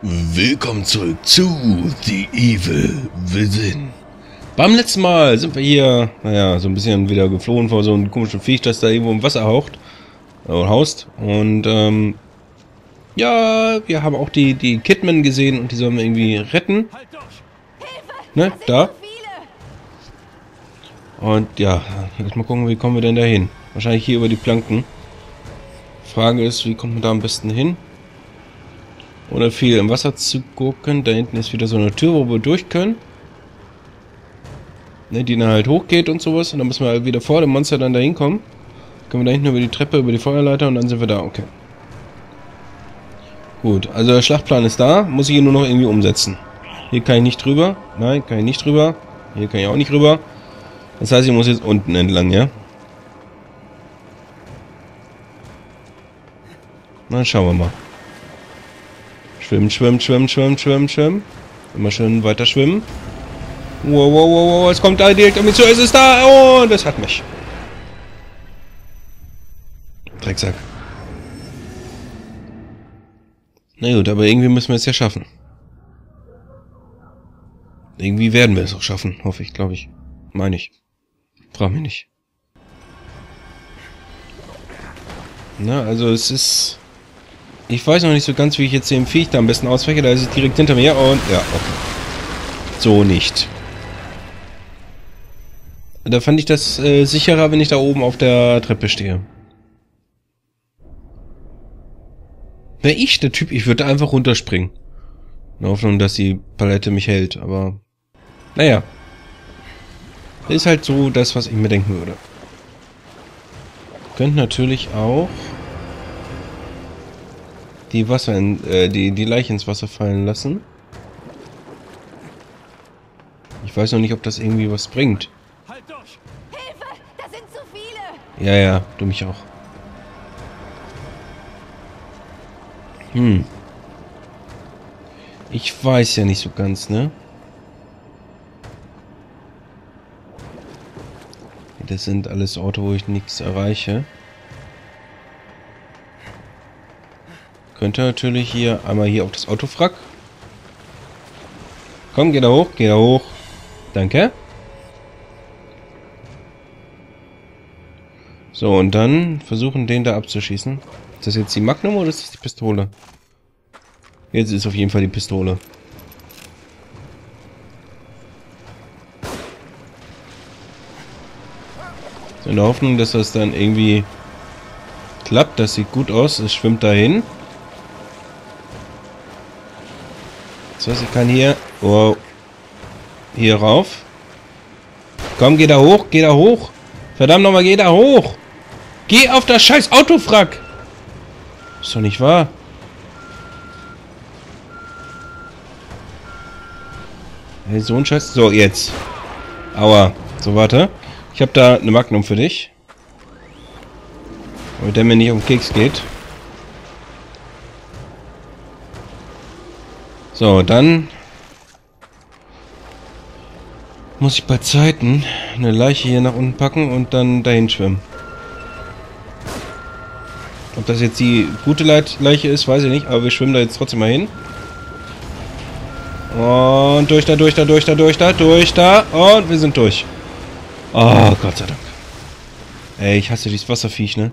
Willkommen zurück zu The Evil Within. Beim letzten Mal sind wir hier, naja, so ein bisschen wieder geflohen vor so einem komischen Viech, das da irgendwo im Wasser haucht. Oder haust. Und, ähm, ja, wir haben auch die, die Kidman gesehen und die sollen wir irgendwie retten. Ne, da. Und ja, jetzt mal gucken, wie kommen wir denn da hin? Wahrscheinlich hier über die Planken. Frage ist, wie kommt man da am besten hin? Ohne viel im Wasser zu gucken. Da hinten ist wieder so eine Tür, wo wir durch können. Ne, die dann halt hochgeht und sowas. Und dann müssen wir halt wieder vor dem Monster dann da hinkommen. Können wir da hinten über die Treppe, über die Feuerleiter und dann sind wir da. Okay. Gut, also der Schlachtplan ist da. Muss ich ihn nur noch irgendwie umsetzen. Hier kann ich nicht drüber. Nein, kann ich nicht drüber. Hier kann ich auch nicht rüber. Das heißt, ich muss jetzt unten entlang, ja? Na, schauen wir mal. Schwimmen, schwimmen, schwimmen, schwimmen, schwimmen, schwimmen. Immer schön weiter schwimmen. Wow, wow, wow, wow, es kommt da direkt an mich zu, es ist da. Oh, das hat mich. Drecksack. Na gut, aber irgendwie müssen wir es ja schaffen. Irgendwie werden wir es auch schaffen, hoffe ich, glaube ich. Meine ich. Frag mich nicht. Na, also es ist... Ich weiß noch nicht so ganz, wie ich jetzt den Viech da am besten ausweiche. Da ist es direkt hinter mir und... Ja, okay. So nicht. Da fand ich das äh, sicherer, wenn ich da oben auf der Treppe stehe. Wäre ich der Typ, ich würde einfach runterspringen. In der Hoffnung, dass die Palette mich hält, aber... Naja. Ist halt so das, was ich mir denken würde. Könnt natürlich auch die Wasser in, äh, die, die Leiche ins Wasser fallen lassen. Ich weiß noch nicht, ob das irgendwie was bringt. Halt durch! Hilfe! Da sind zu viele! Ja, ja, du mich auch. Hm. Ich weiß ja nicht so ganz, ne? Das sind alles Orte, wo ich nichts erreiche. Könnte natürlich hier einmal hier auf das Autofrack. Komm, geh da hoch, geh da hoch. Danke. So, und dann versuchen, den da abzuschießen. Ist das jetzt die Magnum oder ist das die Pistole? Jetzt ist auf jeden Fall die Pistole. In der Hoffnung, dass das dann irgendwie klappt. Das sieht gut aus. Es schwimmt dahin. Heißt, ich kann hier... Wow. Hier rauf. Komm, geh da hoch. Geh da hoch. Verdammt nochmal, geh da hoch. Geh auf das scheiß Autofrack. Ist doch nicht wahr. Hey, so ein Scheiß. So, jetzt. Aua. So, warte. Ich habe da eine Magnum für dich. Damit der mir nicht um Keks geht. So, dann muss ich bei Zeiten eine Leiche hier nach unten packen und dann dahin schwimmen. Ob das jetzt die gute Leiche ist, weiß ich nicht, aber wir schwimmen da jetzt trotzdem mal hin. Und durch da, durch da, durch da, durch da, durch da. Und wir sind durch. Oh, Gott sei Dank. Ey, ich hasse dieses Wasserviech, ne?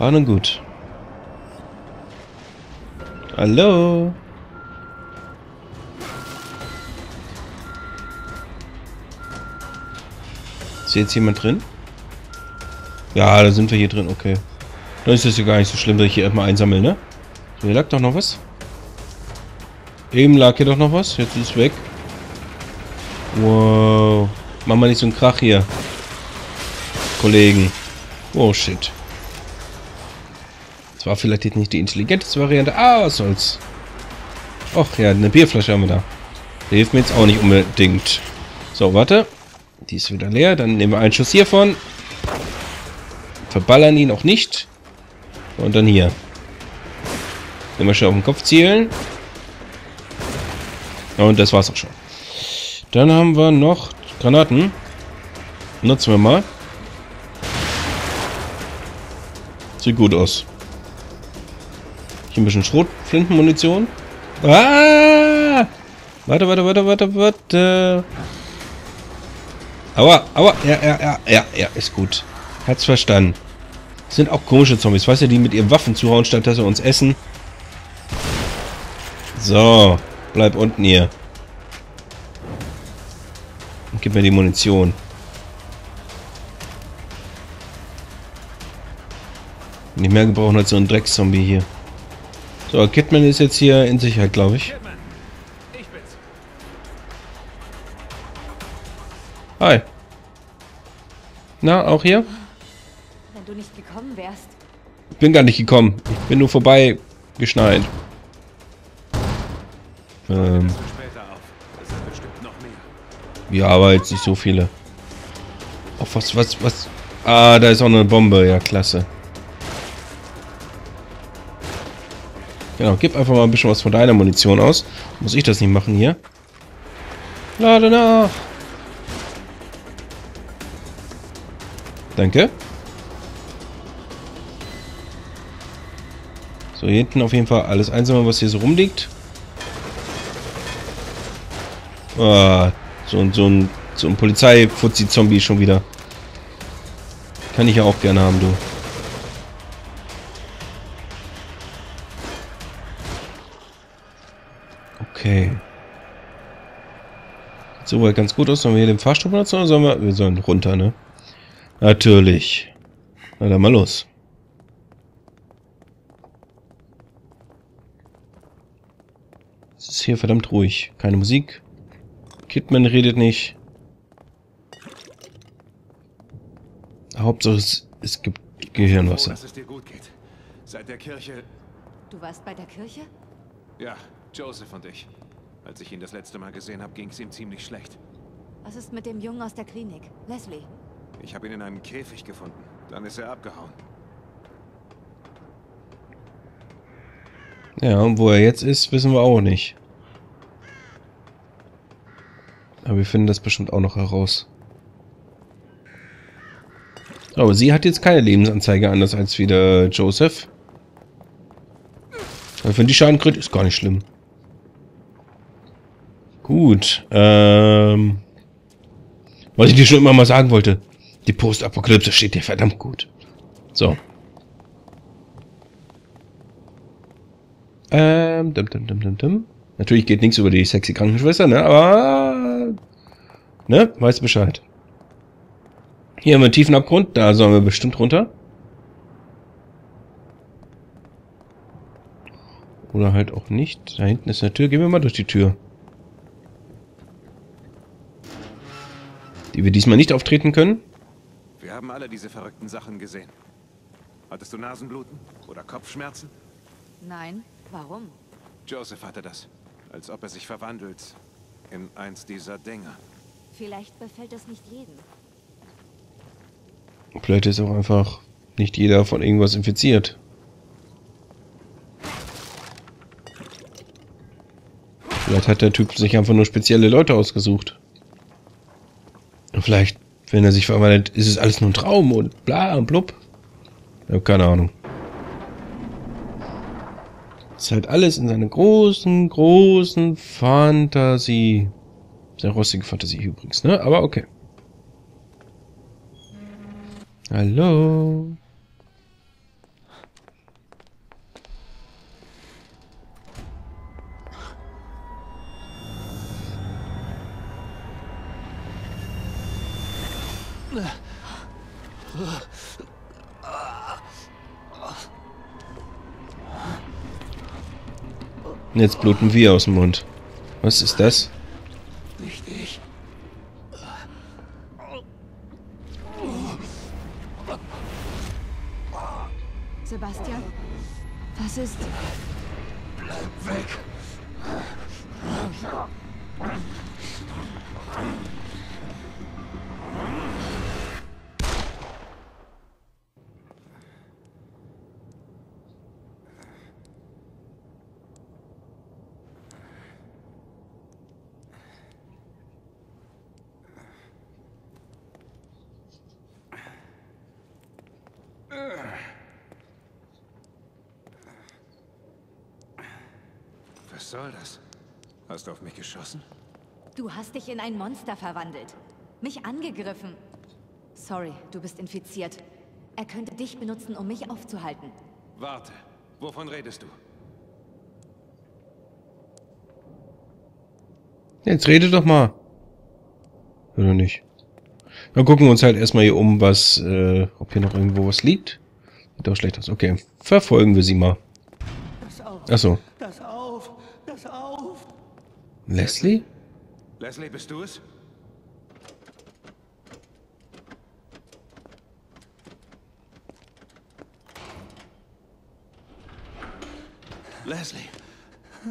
War nun gut. Hallo? Ist jetzt jemand drin? Ja, da sind wir hier drin, okay. Dann ist es ja gar nicht so schlimm, dass ich hier erstmal einsammle, ne? Hier lag doch noch was. Eben lag hier doch noch was. Jetzt ist es weg. Wow. Mach mal nicht so einen Krach hier. Kollegen. Oh, shit. Das war vielleicht jetzt nicht die intelligenteste Variante. Ah, was soll's. Och, ja, eine Bierflasche haben wir da. Der hilft mir jetzt auch nicht unbedingt. So, warte. Die ist wieder leer. Dann nehmen wir einen Schuss hiervon. Verballern ihn auch nicht. Und dann hier. Immer schön auf den Kopf zielen. Und das war's auch schon. Dann haben wir noch Granaten. Nutzen wir mal. Sieht gut aus. Ein bisschen Schrotflintenmunition. Ah! Warte, warte, warte, warte, warte. Aua, aua, ja, ja, ja, ja, ja, ist gut. Hat's verstanden. Sind auch komische Zombies, weißt du, die mit ihren Waffen zuhauen, statt dass sie uns essen. So, bleib unten hier. Und gib mir die Munition. Nicht mehr gebrauchen als so ein Dreckszombie hier. So, Kidman ist jetzt hier in Sicherheit, glaube ich. Hi. Na, auch hier? Wenn du nicht gekommen wärst. Ich bin gar nicht gekommen. Ich bin nur vorbei geschneit. Ähm, ja, aber jetzt nicht so viele. Auf was, was, was? Ah, da ist auch eine Bombe. Ja, klasse. Genau, gib einfach mal ein bisschen was von deiner Munition aus. Muss ich das nicht machen hier? Lade nach. Danke. So, hier hinten auf jeden Fall alles einsammeln, was hier so rumliegt. Ah, so, ein- so ein, so ein Polizeifuzzi-Zombie schon wieder. Kann ich ja auch gerne haben, du. Okay. Sieht soweit ganz gut aus. Sollen wir hier den Fahrstuhl benutzen oder sollen wir... Wir sollen runter, ne? Natürlich. Na dann mal los. Es ist hier verdammt ruhig. Keine Musik. Kidman redet nicht. Hauptsache es, es gibt Froh, Gehirnwasser. dass es dir gut geht. Seit der Kirche... Du warst bei der Kirche? Ja, Joseph und ich. Als ich ihn das letzte Mal gesehen habe, ging es ihm ziemlich schlecht. Was ist mit dem Jungen aus der Klinik? Leslie. Ich habe ihn in einem Käfig gefunden. Dann ist er abgehauen. Ja, und wo er jetzt ist, wissen wir auch nicht. Aber wir finden das bestimmt auch noch heraus. Aber sie hat jetzt keine Lebensanzeige anders als wieder Joseph. Aber wenn die Schaden kriegt, ist gar nicht schlimm. Gut, ähm... Was ich dir schon immer mal sagen wollte. Die Postapokalypse steht dir verdammt gut. So. Ähm, dum, dum, dum, dum, dum. Natürlich geht nichts über die sexy Krankenschwester, ne? Aber, ne? Weißt Bescheid. Hier haben wir einen tiefen Abgrund, da sollen wir bestimmt runter. Oder halt auch nicht. Da hinten ist eine Tür. Gehen wir mal durch die Tür. Die wir diesmal nicht auftreten können. Wir haben alle diese verrückten Sachen gesehen. Hattest du Nasenbluten oder Kopfschmerzen? Nein. Warum? Joseph hatte das. Als ob er sich verwandelt in eins dieser Dinger. Vielleicht befällt es nicht jeden. Vielleicht ist auch einfach nicht jeder von irgendwas infiziert. Vielleicht hat der Typ sich einfach nur spezielle Leute ausgesucht. Und vielleicht, wenn er sich verwandelt, ist es alles nur ein Traum und bla und blub. Ich hab keine Ahnung. Ist halt alles in seiner großen, großen Fantasie. Sehr rostige Fantasie übrigens, ne? Aber okay. Hallo. Jetzt bluten wir aus dem Mund. Was ist das? Was soll das? Hast du auf mich geschossen? Du hast dich in ein Monster verwandelt. Mich angegriffen. Sorry, du bist infiziert. Er könnte dich benutzen, um mich aufzuhalten. Warte. Wovon redest du? Jetzt rede doch mal. Oder nicht? Dann gucken wir uns halt erstmal hier um, was, äh, ob hier noch irgendwo was liegt. Sieht doch schlecht aus. Okay, verfolgen wir sie mal. Achso. Das! Leslie? Leslie, bist du es? Leslie.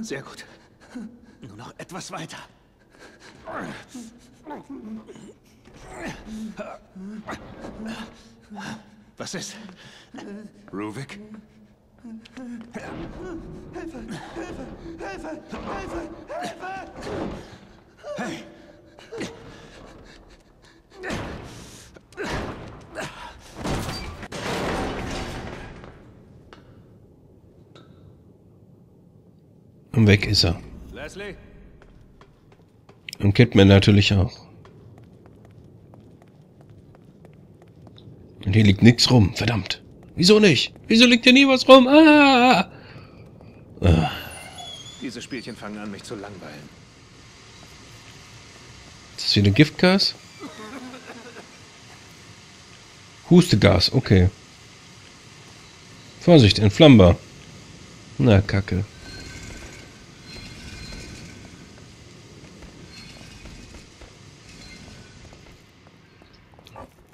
Sehr gut. Nur noch etwas weiter. Was ist? Ruvik? Hey! Und weg ist er. Leslie? Und Kidman natürlich auch. Und hier liegt nichts rum, verdammt. Wieso nicht? Wieso liegt hier nie was rum? Ah! Diese Spielchen fangen an, mich zu langweilen. Ist das wieder Giftgas? Hustegas, okay. Vorsicht, entflammbar. Na, Kacke.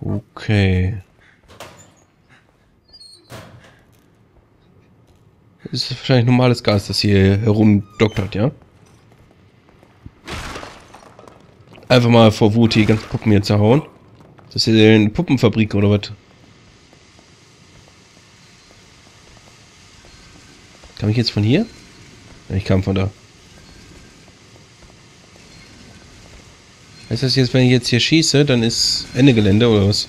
Okay. Das ist wahrscheinlich normales Gas, das hier herumdoktert, ja? Einfach mal vor Wut die ganzen Puppen hier zerhauen. Das ist hier eine Puppenfabrik oder was? Kam ich jetzt von hier? Ich kam von da. Heißt das jetzt, wenn ich jetzt hier schieße, dann ist Ende Gelände oder was?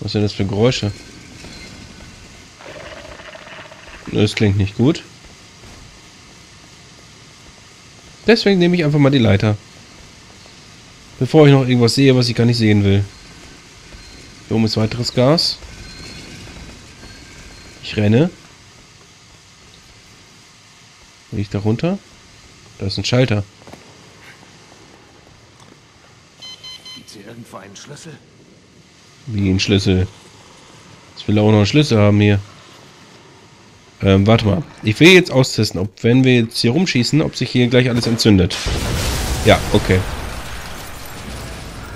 Was sind das für Geräusche? Das klingt nicht gut. Deswegen nehme ich einfach mal die Leiter. Bevor ich noch irgendwas sehe, was ich gar nicht sehen will. Hier oben ist weiteres Gas. Ich renne. Will ich da runter? Da ist ein Schalter. Gibt hier irgendwo einen Schlüssel? Wie ein Schlüssel. Jetzt will er auch noch einen Schlüssel haben hier. Ähm, warte mal. Ich will jetzt austesten, ob wenn wir jetzt hier rumschießen, ob sich hier gleich alles entzündet. Ja, okay.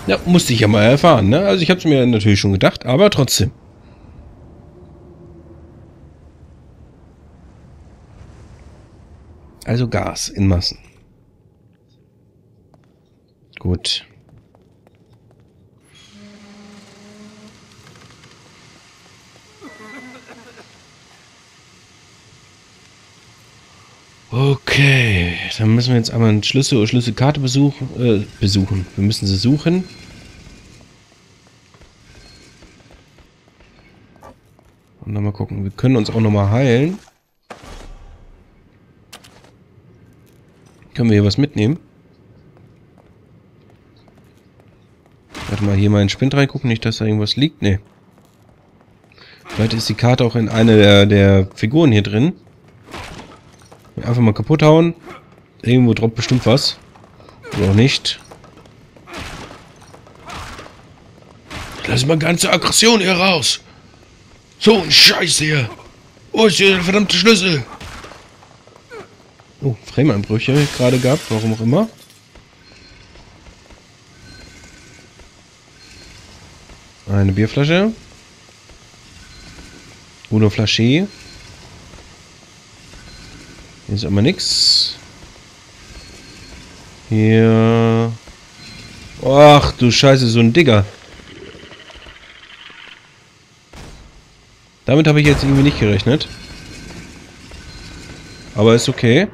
Ja, musste ich ja mal erfahren, ne? Also ich habe es mir natürlich schon gedacht, aber trotzdem. Also Gas in Massen. Gut. Okay, dann müssen wir jetzt einmal einen Schlüssel oder Schlüsselkarte besuchen, äh, besuchen. Wir müssen sie suchen. Und dann mal gucken. Wir können uns auch nochmal heilen. Können wir hier was mitnehmen? Warte mal, hier mal in den Spind reingucken, nicht, dass da irgendwas liegt. Nee. Vielleicht ist die Karte auch in einer der, der Figuren hier drin. Einfach mal kaputt hauen. Irgendwo droppt bestimmt was. Oder auch nicht. Lass mal ganze Aggression hier raus. So ein Scheiß hier. Wo ist hier der verdammte Schlüssel? Oh, Frame-Einbrüche gerade gehabt, warum auch immer. Eine Bierflasche. Uno Flasche. Hier ist aber nix. Hier. Ach du Scheiße, so ein Digger. Damit habe ich jetzt irgendwie nicht gerechnet. Aber ist okay.